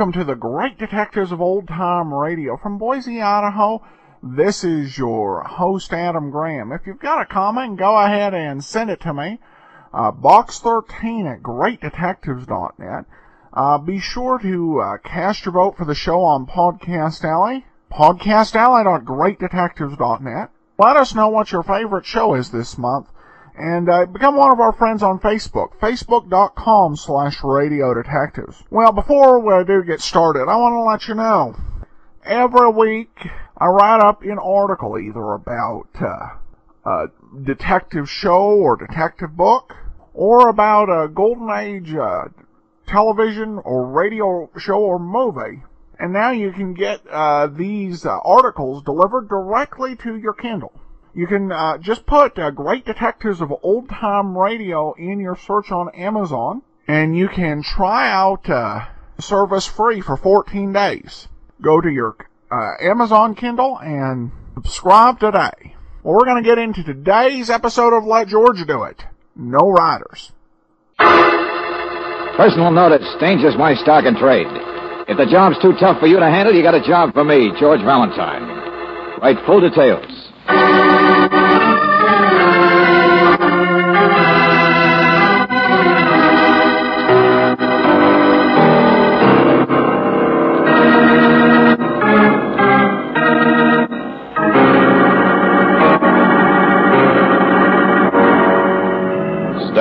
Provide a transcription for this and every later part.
Welcome to the Great Detectives of Old Time Radio from Boise, Idaho. This is your host, Adam Graham. If you've got a comment, go ahead and send it to me. Uh, box13 at greatdetectives.net. Uh, be sure to uh, cast your vote for the show on Podcast Alley. PodcastAlley.greatdetectives.net. Let us know what your favorite show is this month. And uh, become one of our friends on Facebook, facebook.com slash radio detectives. Well, before we do get started, I want to let you know, every week I write up an article either about uh, a detective show or detective book, or about a golden age uh, television or radio show or movie. And now you can get uh, these uh, articles delivered directly to your Kindle. You can uh, just put uh, Great Detectives of Old Time Radio in your search on Amazon, and you can try out uh, service free for 14 days. Go to your uh, Amazon Kindle and subscribe today. Well, we're going to get into today's episode of Let George Do It. No riders. Personal notice, danger's my stock and trade. If the job's too tough for you to handle, you got a job for me, George Valentine. Write full details.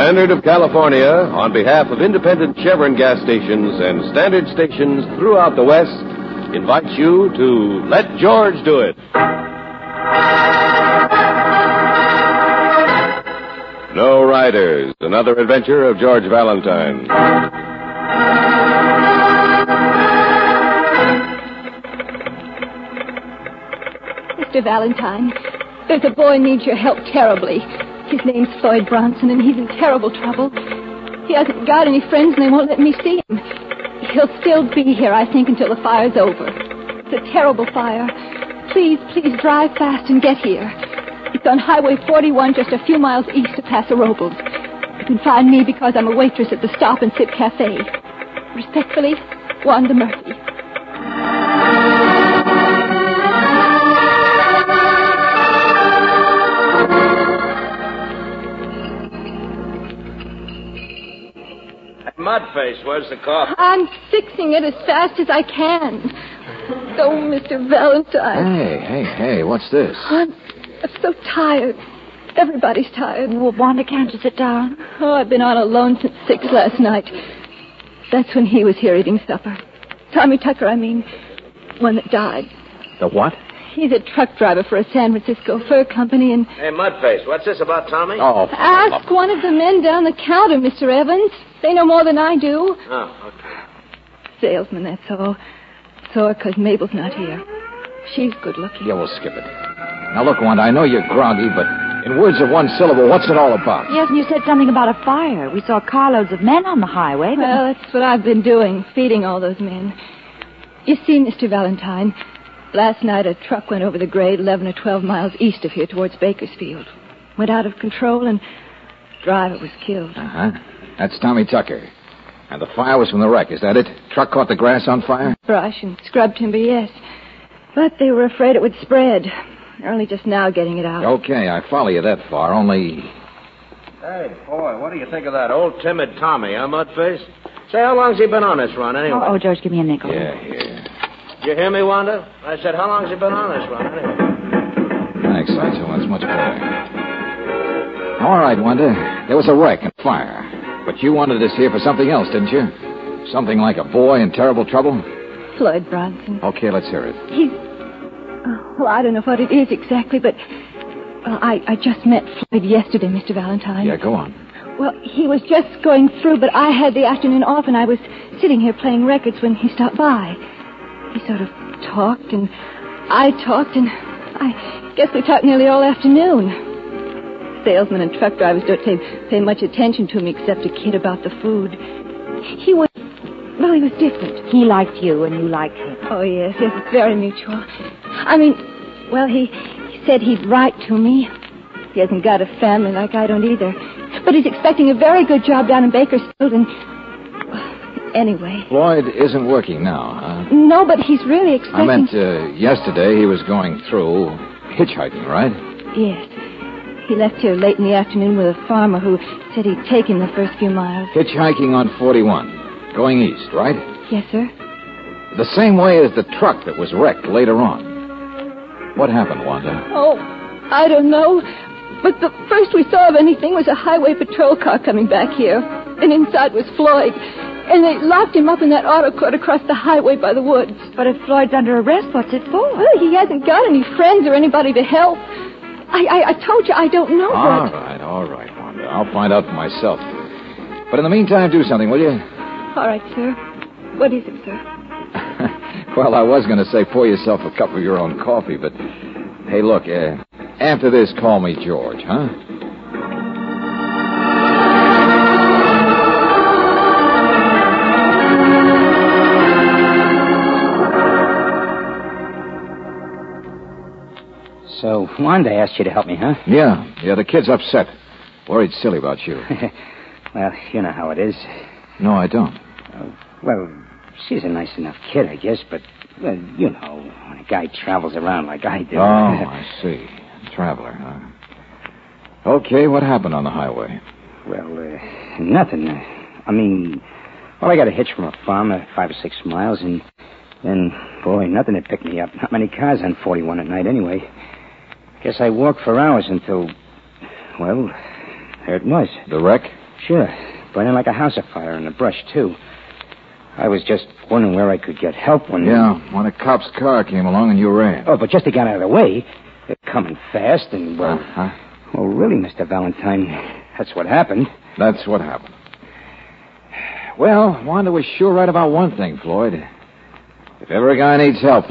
Standard of California, on behalf of independent Chevron gas stations and standard stations throughout the West, invites you to Let George Do It. No Riders, another adventure of George Valentine. Mr. Valentine, there's a boy needs your help terribly. His name's Floyd Bronson, and he's in terrible trouble. He hasn't got any friends, and they won't let me see him. He'll still be here, I think, until the fire's over. It's a terrible fire. Please, please drive fast and get here. It's on Highway 41, just a few miles east of Paso Robles. You can find me because I'm a waitress at the Stop and Sip Cafe. Respectfully, Wanda Murphy. Mudface, where's the coffee? I'm fixing it as fast as I can. Oh, Mr. Valentine. Hey, hey, hey, what's this? I'm, I'm so tired. Everybody's tired. Well, Wanda, can't you sit down? Oh, I've been on alone since six last night. That's when he was here eating supper. Tommy Tucker, I mean. One that died. The what? He's a truck driver for a San Francisco fur company and Hey, Mudface, what's this about Tommy? Oh, ask one of the men down the counter, Mr. Evans. They know more than I do. Oh, okay. Salesman, that's all. So, because Mabel's not here. She's good looking. yeah, we'll skip it. Now, look, Wanda, I know you're groggy, but in words of one syllable, what's it all about? Yes, and you said something about a fire. We saw carloads of men on the highway. But... Well, that's what I've been doing, feeding all those men. You see, Mr. Valentine, last night a truck went over the grade 11 or 12 miles east of here towards Bakersfield. Went out of control and driver was killed. Uh-huh. That's Tommy Tucker. And the fire was from the wreck, is that it? Truck caught the grass on fire? Brush and scrub timber, yes. But they were afraid it would spread. They're only just now getting it out. Okay, I follow you that far, only... Hey, boy, what do you think of that old timid Tommy, huh, Mudface? Say, how long's he been on this run, anyway? Oh, oh, George, give me a nickel. Yeah, here. Did you hear me, Wanda? I said, how long's he been on this run, anyway? Thanks, Sideshow. That's much better. All right, Wanda. There was a wreck and fire. But you wanted us here for something else, didn't you? Something like a boy in terrible trouble? Floyd Bronson. Okay, let's hear it. He's. oh, well, I don't know what it is exactly, but. Well, I, I just met Floyd yesterday, Mr. Valentine. Yeah, go on. Well, he was just going through, but I had the afternoon off, and I was sitting here playing records when he stopped by. He sort of talked, and I talked, and I guess we talked nearly all afternoon. Salesmen and truck drivers don't pay, pay much attention to him except to kid about the food. He was, well, he was different. He liked you, and you liked him. Oh, yes, yes, it's very mutual. I mean, well, he, he said he'd write to me. He hasn't got a family like I don't either. But he's expecting a very good job down in Bakersfield, and Anyway. Floyd isn't working now, huh? No, but he's really expecting... I meant uh, yesterday he was going through hitchhiking, right? Yes. He left here late in the afternoon with a farmer who said he'd take him the first few miles. Hitchhiking on 41, going east, right? Yes, sir. The same way as the truck that was wrecked later on. What happened, Wanda? Oh, I don't know. But the first we saw of anything was a highway patrol car coming back here. And inside was Floyd. And they locked him up in that auto court across the highway by the woods. But if Floyd's under arrest, what's it for? Well, he hasn't got any friends or anybody to help. I, I, I told you I don't know All what. right, all right, Wanda. I'll find out for myself. But in the meantime, do something, will you? All right, sir. What is it, sir? well, I was going to say pour yourself a cup of your own coffee, but hey, look, uh, after this, call me George, huh? So, Wanda asked you to help me, huh? Yeah, yeah, the kid's upset. Worried silly about you. well, you know how it is. No, I don't. Well, she's a nice enough kid, I guess, but, well, you know, when a guy travels around like I do. Oh, I see. Traveler, huh? Okay, what happened on the highway? well, uh, nothing. Uh, I mean, well, I got a hitch from a farm uh, five or six miles, and then, boy, nothing had picked me up. Not many cars on 41 at night, anyway. Guess I walked for hours until, well, there it was. The wreck? Sure. Burning like a house afire in the brush, too. I was just wondering where I could get help when. Yeah, when a cop's car came along and you ran. Oh, but just to get out of the way, they're coming fast, and, well. Uh-huh. Well, really, Mr. Valentine, that's what happened. That's what happened. Well, Wanda was sure right about one thing, Floyd. If ever a guy needs help,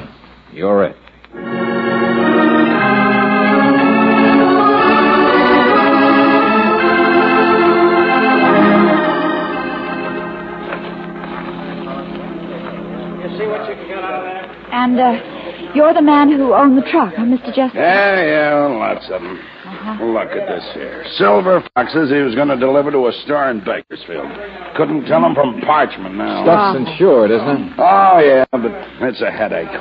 you're it. And uh, you're the man who owned the truck, huh, Mr. Jessup? Yeah, yeah, lots of them. Look at this here. Silver foxes he was going to deliver to a store in Bakersfield. Couldn't tell them from parchment now. Stuff's insured, isn't it? Oh, yeah, but it's a headache.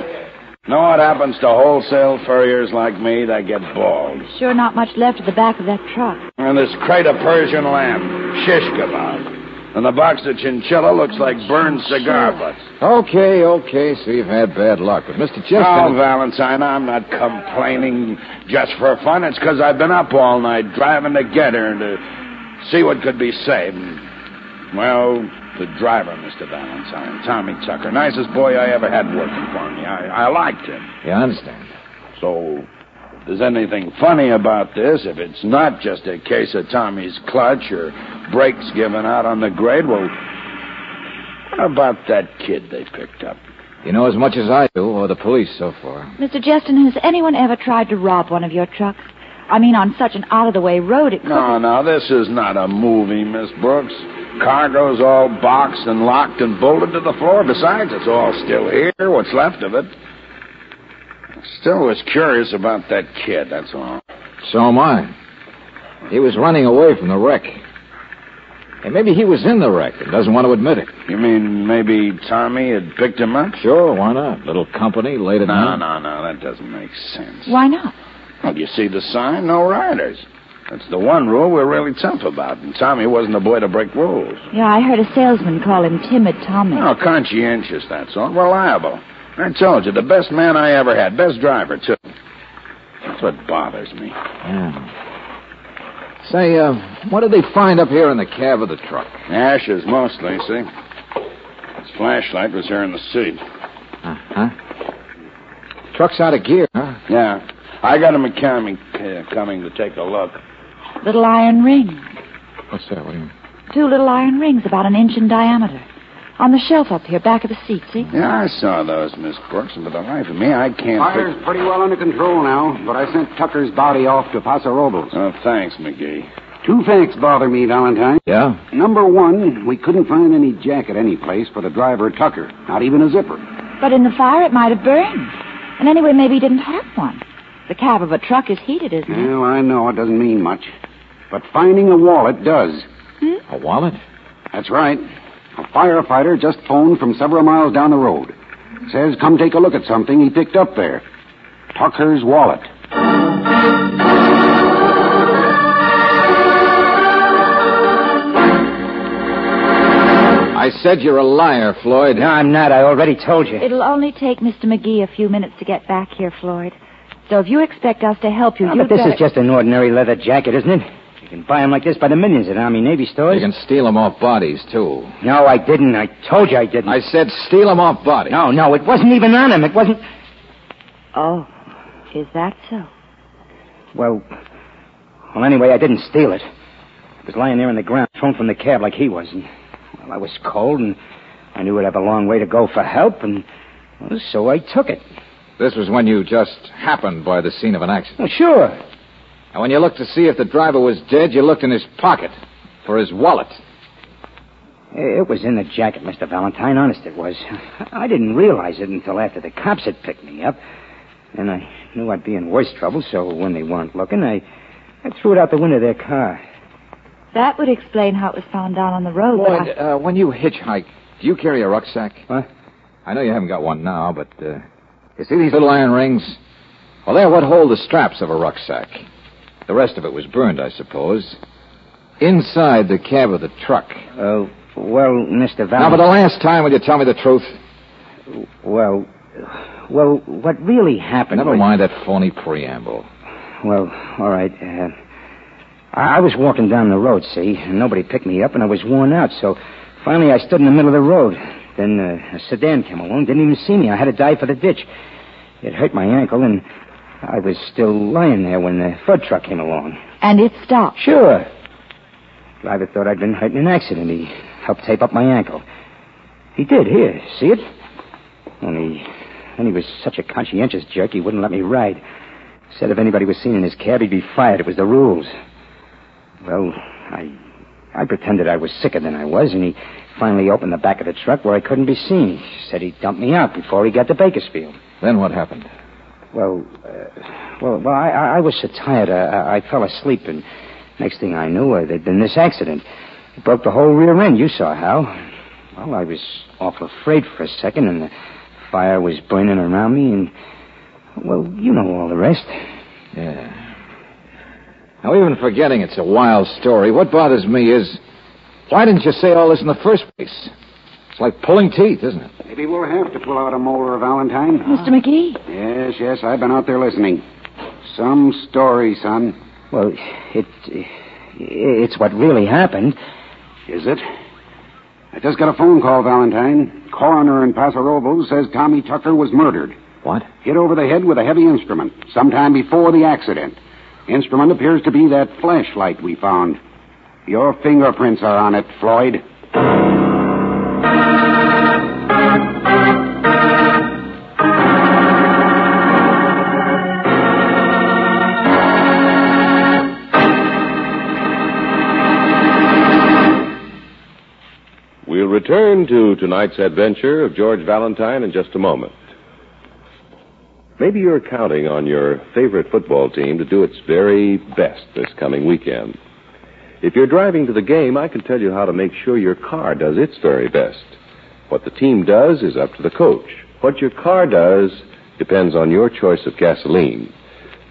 Know what happens to wholesale furriers like me? They get bald. Sure not much left at the back of that truck. And this crate of Persian lamb, shish kebab. And the box of chinchilla looks like burned cigar butts. Okay, okay, so you've had bad luck. But Mr. Chester... Oh, Valentine, I'm not complaining just for fun. It's because I've been up all night driving to get her and to see what could be saved. Well, the driver, Mr. Valentine, Tommy Tucker, nicest boy I ever had working for me. I, I liked him. Yeah, I understand. So, there's anything funny about this, if it's not just a case of Tommy's clutch or brakes giving out on the grade, well, what about that kid they picked up? You know as much as I do, or the police so far. Mr. Justin, has anyone ever tried to rob one of your trucks? I mean, on such an out-of-the-way road, it could... No, no, this is not a movie, Miss Brooks. Cargo's all boxed and locked and bolted to the floor. Besides, it's all still here, what's left of it. Still was curious about that kid, that's all. So am I. He was running away from the wreck. And maybe he was in the wreck and doesn't want to admit it. You mean maybe Tommy had picked him up? Sure, why not? Little company late at No, night. no, no, no, that doesn't make sense. Why not? Well, you see the sign? No riders. That's the one rule we're really tough about, and Tommy wasn't a boy to break rules. Yeah, I heard a salesman call him Timid Tommy. No, conscientious, that's all. Reliable. I told you, the best man I ever had. Best driver, too. That's what bothers me. Yeah. Say, uh, what did they find up here in the cab of the truck? Ashes, mostly, see? His flashlight was here in the seat. Uh-huh. Truck's out of gear, huh? Yeah. I got a mechanic uh, coming to take a look. Little iron rings. What's that? What do you mean? Two little iron rings about an inch in diameter. On the shelf up here, back of the seat, see? Yeah, I saw those, Miss Brooks, and for the life of me, I can't Fire's fig- pretty well under control now, but I sent Tucker's body off to Paso Robles. Oh, thanks, McGee. Two facts bother me, Valentine. Yeah? Number one, we couldn't find any jacket any place for the driver, Tucker. Not even a zipper. But in the fire, it might have burned. And anyway, maybe he didn't have one. The cab of a truck is heated, isn't it? Well, I know it doesn't mean much. But finding a wallet does. Hmm? A wallet? That's right. A firefighter just phoned from several miles down the road. Says come take a look at something he picked up there. Tucker's wallet. I said you're a liar, Floyd. No, I'm not. I already told you. It'll only take Mr. McGee a few minutes to get back here, Floyd. So if you expect us to help you, Oh, you'd but this better... is just an ordinary leather jacket, isn't it? You can buy them like this by the millions at Army Navy stores. You can steal them off bodies, too. No, I didn't. I told you I didn't. I said steal them off bodies. No, no, it wasn't even on him. It wasn't. Oh, is that so? Well, well, anyway, I didn't steal it. It was lying there in the ground, thrown from the cab like he was. And, well, I was cold, and I knew I'd have a long way to go for help, and well, so I took it. This was when you just happened by the scene of an accident. Well, sure. And when you looked to see if the driver was dead, you looked in his pocket for his wallet. It was in the jacket, Mr. Valentine. Honest, it was. I didn't realize it until after the cops had picked me up. And I knew I'd be in worse trouble, so when they weren't looking, I, I threw it out the window of their car. That would explain how it was found down on the road. but I- uh, when you hitchhike, do you carry a rucksack? What? I know you haven't got one now, but uh, you see these little iron rings? Well, they're what hold the straps of a rucksack. The rest of it was burned, I suppose. Inside the cab of the truck. Oh, well, Mr. Now, for the last time, will you tell me the truth? Well, well, what really happened. Never was- mind that phony preamble. Well, all right. Uh, I I was walking down the road, see, and nobody picked me up, and I was worn out. So finally, I stood in the middle of the road. Then uh, a sedan came along, didn't even see me. I had to dive for the ditch. It hurt my ankle, and I was still lying there when the flood truck came along. And it stopped. Sure. Driver thought I'd been hurt in an accident. He helped tape up my ankle. He did. Here, see it? Only, then he was such a conscientious jerk, he wouldn't let me ride. Said if anybody was seen in his cab, he'd be fired. It was the rules. Well, I, I pretended I was sicker than I was, and he finally opened the back of the truck where I couldn't be seen. Said he'd dump me out before he got to Bakersfield. Then what happened? Well, uh, well, well, I, I was so tired, I, I fell asleep, and next thing I knew, uh, there'd been this accident. It broke the whole rear end. You saw how. Well, I was awful afraid for a second, and the fire was burning around me, and well, you know all the rest. Yeah. Now, even forgetting it's a wild story, what bothers me is why didn't you say all this in the first place? It's like pulling teeth, isn't it? Maybe we'll have to pull out a molar, Valentine. Mr. McGee? Yes, yes, I've been out there listening. Some story, son. Well, it it's what really happened. Is it? I just got a phone call, Valentine. Coroner in Paso Robles says Tommy Tucker was murdered. What? Hit over the head with a heavy instrument sometime before the accident. Instrument appears to be that flashlight we found. Your fingerprints are on it, Floyd. Return to tonight's adventure of George Valentine in just a moment. Maybe you're counting on your favorite football team to do its very best this coming weekend. If you're driving to the game, I can tell you how to make sure your car does its very best. What the team does is up to the coach. What your car does depends on your choice of gasoline.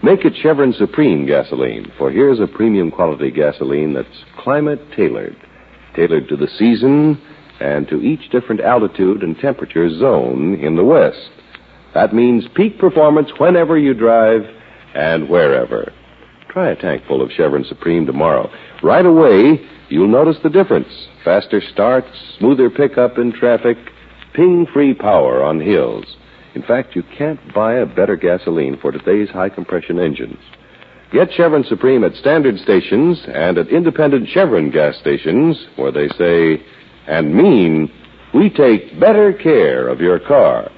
Make it Chevron Supreme gasoline, for here's a premium quality gasoline that's climate tailored, tailored to the season and to each different altitude and temperature zone in the West. That means peak performance whenever you drive and wherever. Try a tank full of Chevron Supreme tomorrow. Right away, you'll notice the difference. Faster starts, smoother pickup in traffic, ping-free power on hills. In fact, you can't buy a better gasoline for today's high compression engines. Get Chevron Supreme at standard stations and at independent Chevron gas stations where they say and mean we take better care of your car.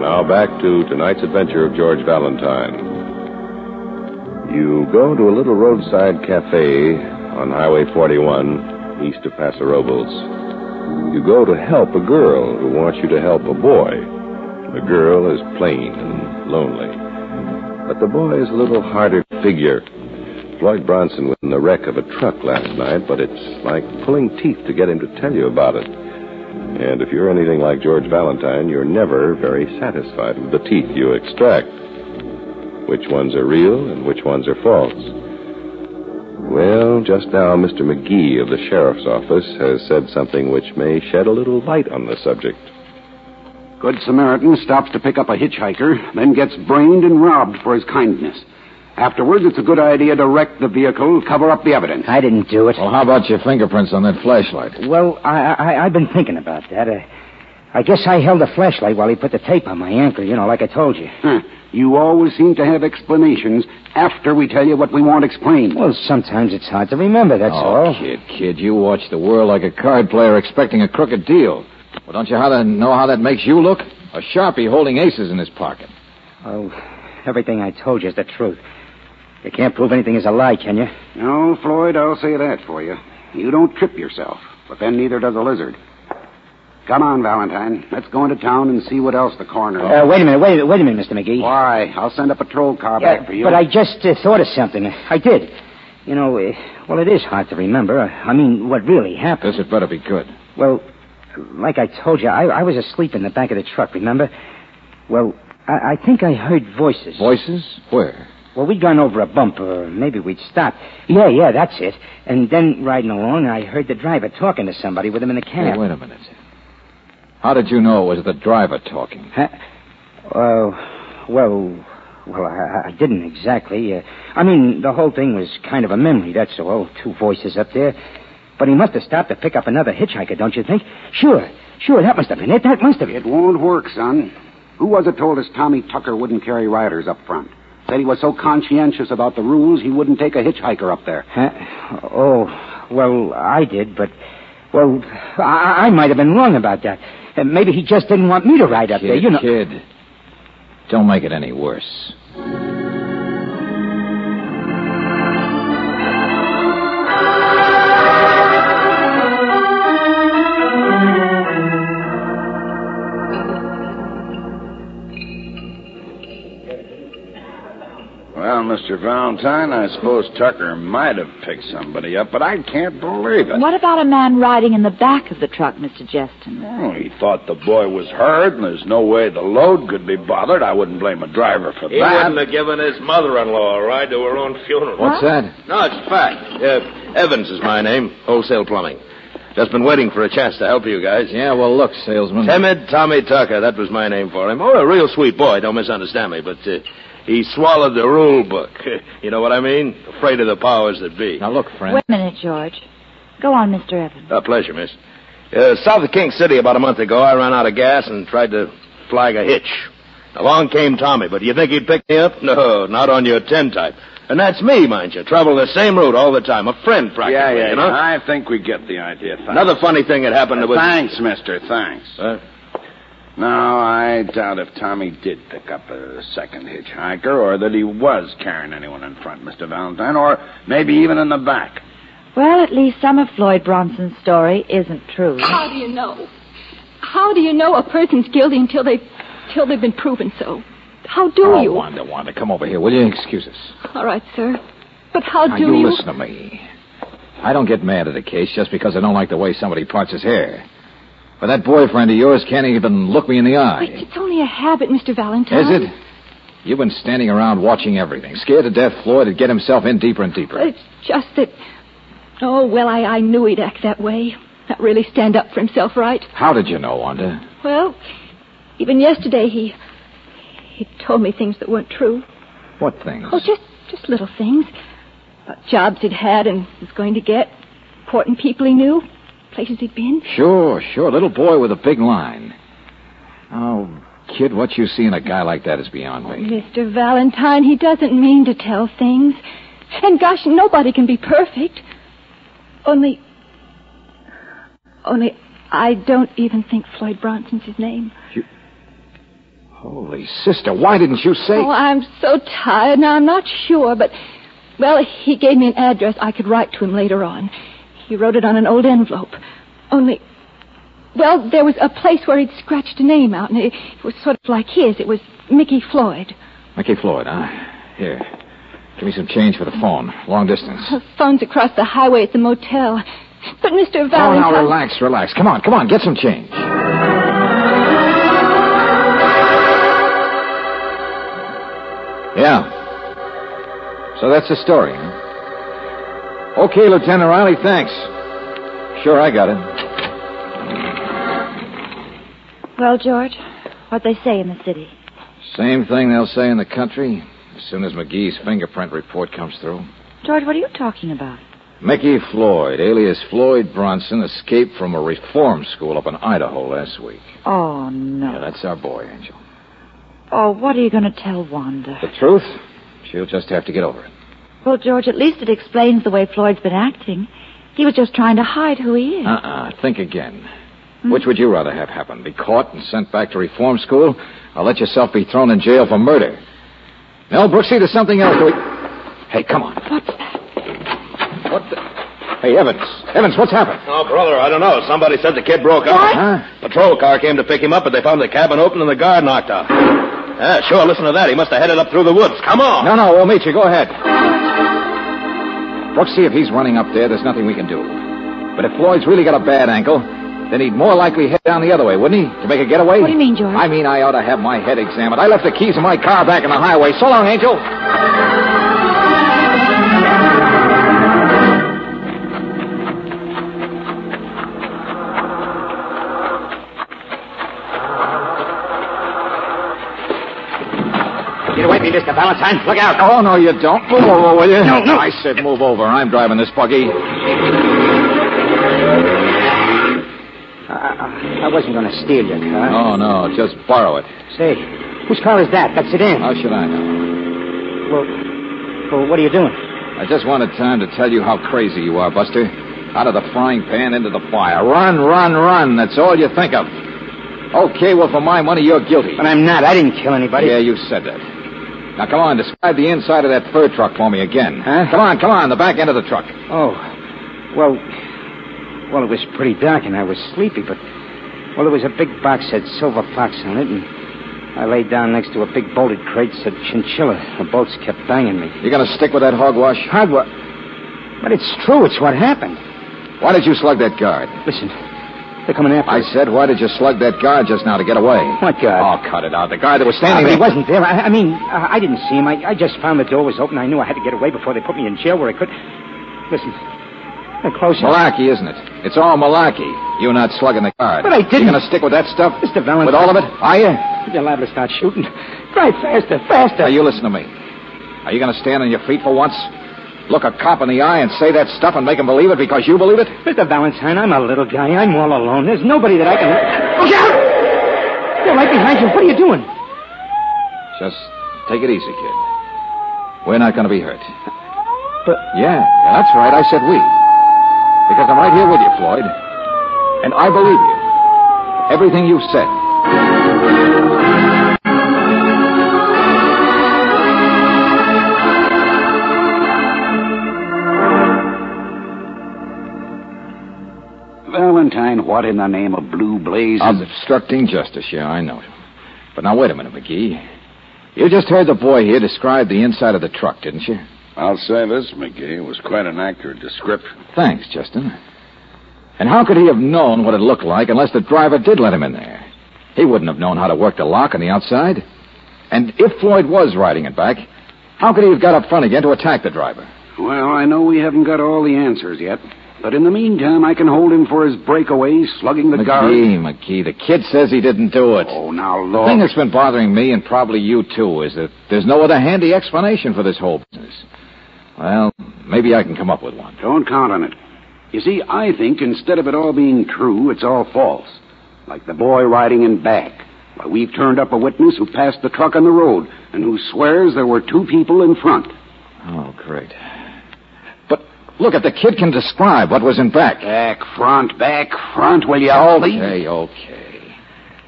Now back to tonight's adventure of George Valentine. You go to a little roadside cafe on Highway 41, east of Paso Robles. You go to help a girl who wants you to help a boy. The girl is plain and lonely. But the boy is a little harder figure. Floyd Bronson was in the wreck of a truck last night, but it's like pulling teeth to get him to tell you about it. And if you're anything like George Valentine, you're never very satisfied with the teeth you extract. Which ones are real and which ones are false? Well, just now, Mr. McGee of the sheriff's office has said something which may shed a little light on the subject. Good Samaritan stops to pick up a hitchhiker, then gets brained and robbed for his kindness. Afterwards, it's a good idea to wreck the vehicle, cover up the evidence. I didn't do it. Well, how about your fingerprints on that flashlight? Well, I, I, I've been thinking about that. Uh, I guess I held the flashlight while he put the tape on my ankle, you know, like I told you. Huh. You always seem to have explanations after we tell you what we want explained. Well, sometimes it's hard to remember, that's oh, all. kid, kid, you watch the world like a card player expecting a crooked deal. Well, don't you how that, know how that makes you look? A sharpie holding aces in his pocket. Oh, everything I told you is the truth. You can't prove anything is a lie, can you? No, Floyd, I'll say that for you. You don't trip yourself, but then neither does a lizard. Come on, Valentine. Let's go into town and see what else the coroner. Uh, wait a minute, wait, a minute. wait a minute, Mr. McGee. Why? I'll send a patrol car Yeah, back for you. but I just uh, thought of something. I did. You know, uh, well, it is hard to remember. I mean, what really happened. This had better be good. Well, like I told you, I, I was asleep in the back of the truck, remember? Well, I, I think I heard voices. Voices? Where? Well, we'd gone over a bump, or maybe we'd stopped. Yeah, yeah, that's it. And then, riding along, I heard the driver talking to somebody with him in the Hey, cab. wait a minute. How did you know it was the driver talking? Huh? Uh, well, well, I, I didn't exactly. Uh, I mean, the whole thing was kind of a memory, that's all. Two voices up there. But he must have stopped to pick up another hitchhiker, don't you think? Sure, sure, that must have been it. That must have been It won't work, son. Who was it told us Tommy Tucker wouldn't carry riders up front? Said he was so conscientious about the rules he wouldn't take a hitchhiker up there. Huh? Oh, well, I did, but. Well, I, I might have been wrong about that. Uh, maybe he just didn't want me to ride up Kid, there, you know. kid. Don't make it any worse. Mr. Valentine, I suppose Tucker might have picked somebody up, but I can't believe it. What about a man riding in the back of the truck, Mr. Justin? Oh, he thought the boy was hurt, and there's no way the load could be bothered. I wouldn't blame a driver for He that. wouldn't have given his mother-in-law a ride to her own funeral. What's that? No, it's a fact. Uh, Evans is my name. Wholesale plumbing. Just been waiting for a chance to help you guys. Yeah, well, look, salesman. Timid Tommy Tucker, that was my name for him. Oh, a real sweet boy, don't misunderstand me, but uh, he swallowed the rule book. you know what I mean? Afraid of the powers that be. Now, look, friend. Wait a minute, George. Go on, Mr. Evans. A pleasure, miss. Uh, south of King City about a month ago, I ran out of gas and tried to flag a hitch. Along came Tommy, but do you think he'd pick me up? No, not on your tintype. And that's me, mind you. Travel the same route all the time. A friend, practically, yeah, yeah, you know? I think we get the idea. Thanks. Another funny thing that happened Uh, was... Thanks, mister, thanks. Uh, No, I doubt if Tommy did pick up a second hitchhiker or that he was carrying anyone in front, Mr. Valentine, or maybe even in the back. Well, at least some of Floyd Bronson's story isn't true. How do you know? How do you know a person's guilty until they, till they've been proven so? How do oh, you? Wanda, Wanda, come over here, will you? Excuse us. All right, sir. But how Now, do you you? listen to me. I don't get mad at a case just because I don't like the way somebody parts his hair. But that boyfriend of yours can't even look me in the eye. it's only a habit, Mr. Valentine. Is it? You've been standing around watching everything, scared to death Floyd would get himself in deeper and deeper. It's just that. Oh well, I, I knew he'd act that way. Not really stand up for himself, right? How did you know, Wanda? Well, even yesterday he he told me things that weren't true. What things? Oh, just just little things about jobs he'd had and was going to get, important people he knew, places he'd been. Sure, sure. Little boy with a big line. Oh, kid, what you see in a guy like that is beyond me. Oh, Mr. Valentine, he doesn't mean to tell things. And gosh, nobody can be perfect. Only. Only, I don't even think Floyd Bronson's his name. You... Holy sister, why didn't you say? Oh, I'm so tired now. I'm not sure, but. Well, he gave me an address I could write to him later on. He wrote it on an old envelope. Only. Well, there was a place where he'd scratched a name out, and it, it was sort of like his. It was Mickey Floyd. Mickey Floyd, huh? Here. Give me some change for the phone. Long distance. The phone's across the highway at the motel. But Mr. Oh, Valentine... now relax, relax. Come on, come on, get some change. Yeah. So that's the story, huh? Okay, Lieutenant Riley, thanks. Sure, I got it. Well, George, what they say in the city? Same thing they'll say in the country as soon as McGee's fingerprint report comes through. George, what are you talking about? Mickey Floyd, alias Floyd Bronson, escaped from a reform school up in Idaho last week. Oh, no. Yeah, that's our boy, Angel. Oh, what are you going to tell Wanda? The truth? She'll just have to get over it. Well, George, at least it explains the way Floyd's been acting. He was just trying to hide who he is. Uh-uh. Think again. Hmm? Which would you rather have happen? Be caught and sent back to reform school, or let yourself be thrown in jail for murder? No, Brooksy, there's something else. We... Hey, come on. What's that? What the... Hey, Evans. Evans, what's happened? Oh, brother, I don't know. Somebody said the kid broke up. Huh? Patrol car came to pick him up, but they found the cabin open and the guard knocked out. Yeah, sure, listen to that. He must have headed up through the woods. Come on. No, no, we'll meet you. Go ahead. Brooksy, if he's running up there, there's nothing we can do. But if Floyd's really got a bad ankle, then he'd more likely head down the other way, wouldn't he? To make a getaway? What do you mean, George? I mean, I ought to have my head examined. I left the keys of my car back in the highway. So long, Angel. Mr. Valentine. Look out. Oh, no, you don't. Move over, will you? No, no. I said move over. I'm driving this buggy. I, I wasn't going to steal your car. Oh, no, just borrow it. Say, whose car is that? That sedan? How should I know? Well, well, what are you doing? I just wanted time to tell you how crazy you are, Buster. Out of the frying pan into the fire. Run, run, run. That's all you think of. Okay, well, for my money, you're guilty. But I'm not. I didn't kill anybody. Yeah, you said that. Now, come on, describe the inside of that fur truck for me again. Huh? Come on, come on, the back end of the truck. Oh, well, well, it was pretty dark and I was sleepy, but well, there was a big box had Silver Fox on it, and I laid down next to a big bolted crate said Chinchilla. The bolts kept banging me. You're gonna stick with that hogwash? Hogwash. But it's true. It's what happened. Why did you slug that guard? Listen, they're coming after I us. said, why did you slug that guard just now to get away? What guard? Oh, cut it out. The guard that was Uh, there. He wasn't there. I, I mean, uh, I didn't see him. I, I just found the door was open. I knew I had to get away before they put me in jail where I could. Listen, they're closer. Malarkey, isn't it? It's all malarkey. You're not slugging the guard. But I didn't. You gonna stick with that stuff? Mr. Valentine. With all of it? Are you? You're liable to start shooting. Drive faster, faster. Now, you listen to me. Are you gonna stand on your feet for once? Look a cop in the eye and say that stuff and make him believe it because you believe it? Mr. Valentine, I'm a little guy. I'm all alone. There's nobody that I can. Look out! They're right behind you. What are you doing? Just take it easy, kid. We're not gonna be hurt. But Yeah, yeah, that's right. I said we. Because I'm right here with you, Floyd. And I believe you. Everything you've said. What in the name of blue blazes? Obstructing justice, yeah, I know. But now, wait a minute, McGee. You just heard the boy here describe the inside of the truck, didn't you? I'll say this, McGee. It was quite an accurate description. Thanks, Justin. And how could he have known what it looked like unless the driver did let him in there? He wouldn't have known how to work the lock on the outside. And if Floyd was riding it back, how could he have got up front again to attack the driver? Well, I know we haven't got all the answers yet. But in the meantime, I can hold him for his breakaway, slugging the guard. McGee, McGee, the kid says he didn't do it. Oh, now, Lord. The thing that's been bothering me, and probably you too, is that there's no other handy explanation for this whole business. Well, maybe I can come up with one. Don't count on it. You see, I think instead of it all being true, it's all false. Like the boy riding in back. Why, we've turned up a witness who passed the truck on the road and who swears there were two people in front. Oh, great. But look at the kid can describe what was in back. Back, front, back, front, will you please? Okay, okay.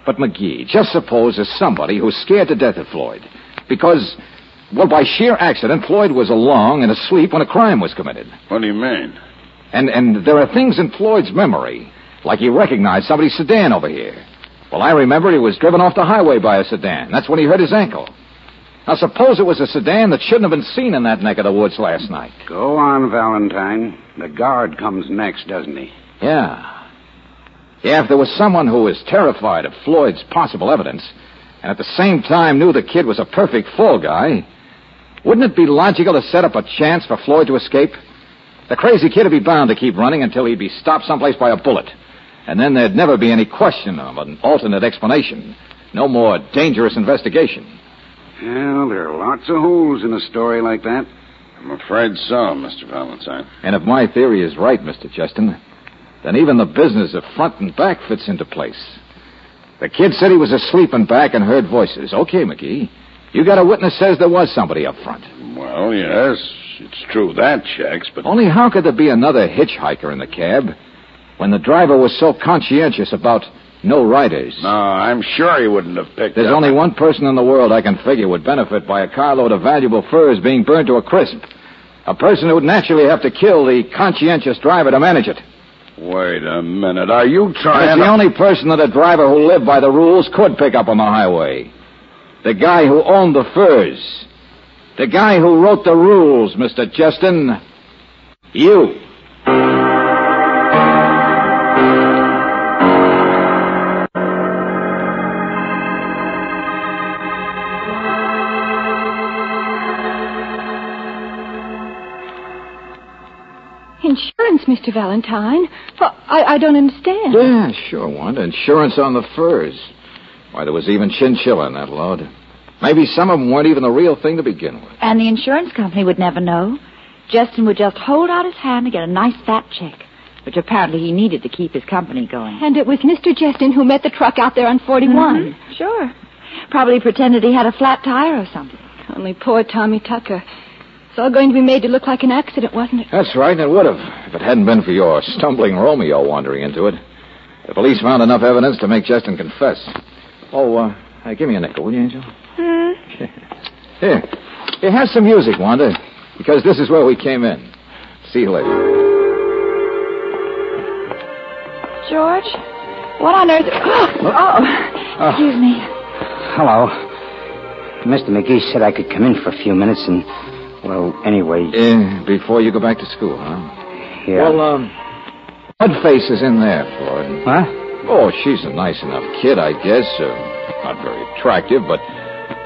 But McGee, just suppose there's somebody who's scared to death of Floyd. Because, well, by sheer accident, Floyd was along and asleep when a crime was committed. What do you mean? And and there are things in Floyd's memory Like he recognized somebody's sedan over here. Well, I remember he was driven off the highway by a sedan. That's when he hurt his ankle. Now, suppose it was a sedan that shouldn't have been seen in that neck of the woods last night. Go on, Valentine. The guard comes next, doesn't he? Yeah. Yeah, if there was someone who was terrified of Floyd's possible evidence, and at the same time knew the kid was a perfect fall guy, wouldn't it be logical to set up a chance for Floyd to escape? The crazy kid would be bound to keep running until he'd be stopped someplace by a bullet. And then there'd never be any question of an alternate explanation. No more dangerous investigation. Well, there are lots of holes in a story like that. I'm afraid so, Mr. Valentine. And if my theory is right, Mr. Justin, then even the business of front and back fits into place. The kid said he was asleep in back and heard voices. Okay, McGee. You got a witness says there was somebody up front. Well, yes, it's true that checks, but Only how could there be another hitchhiker in the cab when the driver was so conscientious about no riders? no, I'm sure he wouldn't have picked There's up. only one person in the world I can figure would benefit by a carload of valuable furs being burned to a crisp. A person who'd naturally have to kill the conscientious driver to manage it. Wait a minute. Are you trying the to... The only person that a driver who lived by the rules could pick up on the highway. The guy who owned the furs. The guy who wrote the rules, Mr. Justin. You. Insurance, Mr. Valentine? Well, I, I don't understand. Yeah, sure, Wanda. Insurance on the furs. Why, there was even chinchilla in that load. Maybe some of them weren't even the real thing to begin with. And the insurance company would never know. Justin would just hold out his hand to get a nice fat check, which apparently he needed to keep his company going. And it was Mr. Justin who met the truck out there on 41. Mhm, Sure. Probably pretended he had a flat tire or something. Only poor Tommy Tucker. It's all going to be made to look like an accident, wasn't it? That's right, and it would have, if it hadn't been for your stumbling Romeo wandering into it. The police found enough evidence to make Justin confess. Oh, uh, hey, give me a nickel, will you, Angel? Hmm. Here. Here, have some music, Wanda, because this is where we came in. See you later. George? What on earth? Oh, excuse me. Hello. Mr. McGee said I could come in for a few minutes and, well, anyway, Uh, before you go back to school, huh? yeah. Well, um, Mudface is in there, Floyd. Huh? Oh, she's a nice enough kid, I guess. Uh, not very attractive, but,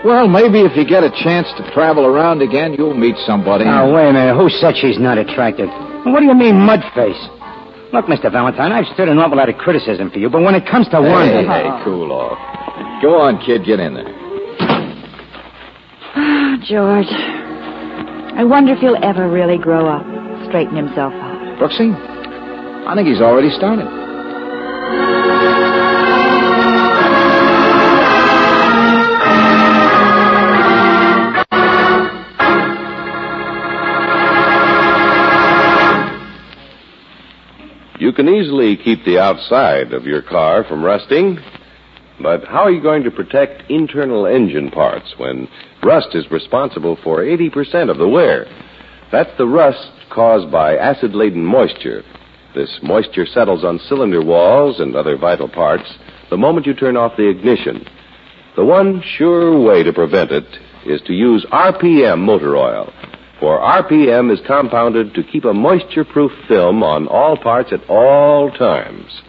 well, maybe if you get a chance to travel around again, you'll meet somebody. Now, wait a minute. Who said she's not attractive? What do you mean, mudface? Look, Mr. Valentine, I've stood an awful lot of criticism for you, but when it comes to Hey, Wanda... hey, cool off. Go on, kid, get in there. Oh, George. I wonder if he'll ever really grow up, straighten himself out. Brooksy, I think he's already started. You can easily keep the outside of your car from rusting, but how are you going to protect internal engine parts when rust is responsible for 80% of the wear? That's the rust caused by acid laden moisture. This moisture settles on cylinder walls and other vital parts the moment you turn off the ignition. The one sure way to prevent it is to use RPM motor oil. For RPM is compounded to keep a moisture proof film on all parts at all times.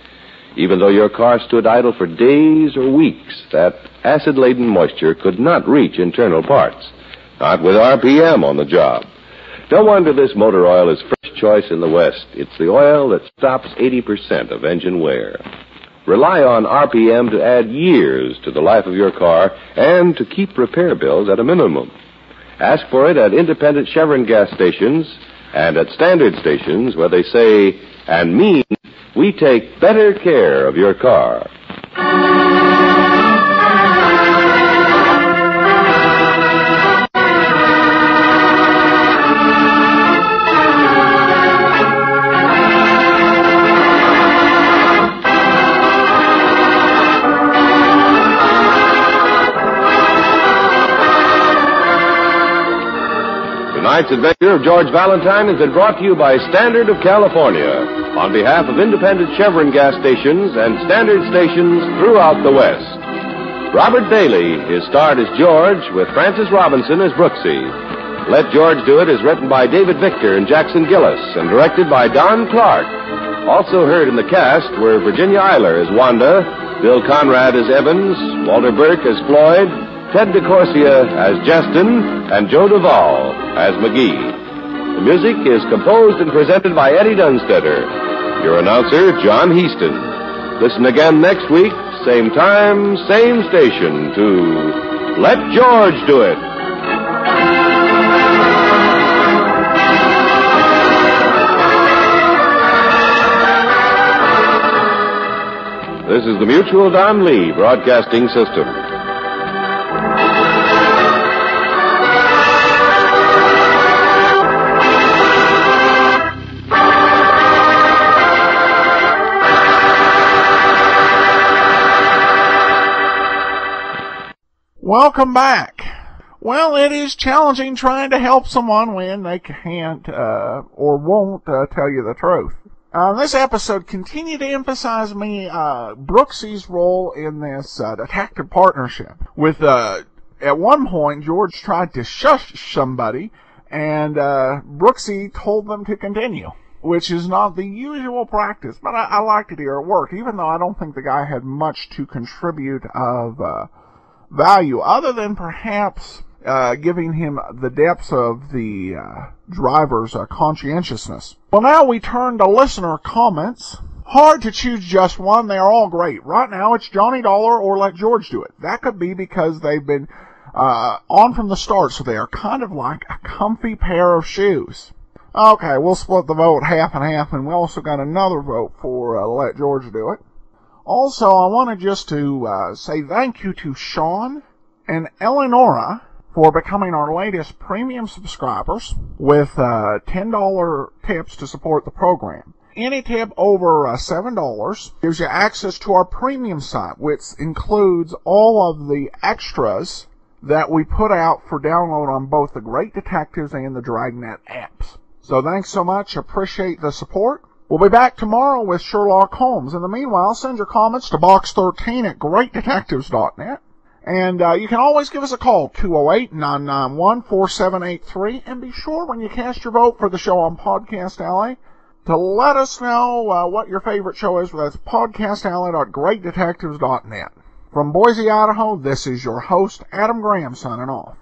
Even though your car stood idle for days or weeks, that acid laden moisture could not reach internal parts. Not with RPM on the job. No wonder this motor oil is first choice in the West. It's the oil that stops 80% of engine wear. Rely on RPM to add years to the life of your car and to keep repair bills at a minimum. Ask for it at independent Chevron gas stations and at standard stations where they say and mean we take better care of your car. Tonight's adventure of George Valentine has been brought to you by Standard of California on behalf of independent Chevron gas stations and Standard stations throughout the West. Robert Bailey is starred as George with Frances Robinson as Brooksy. Let George Do It is written by David Victor and Jackson Gillis and directed by Don Clark. Also heard in the cast were Virginia Eiler as Wanda, Bill Conrad as Evans, Walter Burke as Floyd, Ted DeCorsia as Justin, and Joe Duvall as McGee. The music is composed and presented by Eddie Dunstedter. Your announcer, John Hiestand. Listen again next week, same time, same station, to Let George Do It. This is the Mutual Don Lee Broadcasting System. Welcome back. Well, it is challenging trying to help someone when they can't uh, or won't uh, tell you the truth. Uh, this episode continued to emphasize me uh, Brooksy's role in this uh, detective partnership. With uh, at one point George tried to shush somebody, and uh, Brooksy told them to continue, which is not the usual practice. But I, I liked it here at work, even though I don't think the guy had much to contribute of uh, value, other than perhaps uh, giving him the depths of the uh, driver's uh, conscientiousness. Well, now we turn to listener comments. Hard to choose just one. They are all great. Right now, it's Johnny Dollar or Let George Do It. That could be because they've been uh, on from the start, so they are kind of like a comfy pair of shoes. Okay, we'll split the vote half and half, and we also got another vote for uh, Let George Do It. Also, I wanted just to uh, say thank you to Sean and Eleonora for becoming our latest premium subscribers with uh, $10 tips to support the program. Any tip over uh, $7 gives you access to our premium site, which includes all of the extras that we put out for download on both the Great Detectives and the Dragnet apps. So thanks so much. Appreciate the support. We'll be back tomorrow with Sherlock Holmes. In the meanwhile, send your comments to box13 at greatdetectives.net. And uh, you can always give us a call, 208-991-4783. And be sure when you cast your vote for the show on Podcast Alley to let us know uh, what your favorite show is. That's podcastalley.greatdetectives.net. From Boise, Idaho, this is your host, Adam Graham, signing off.